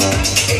Hey.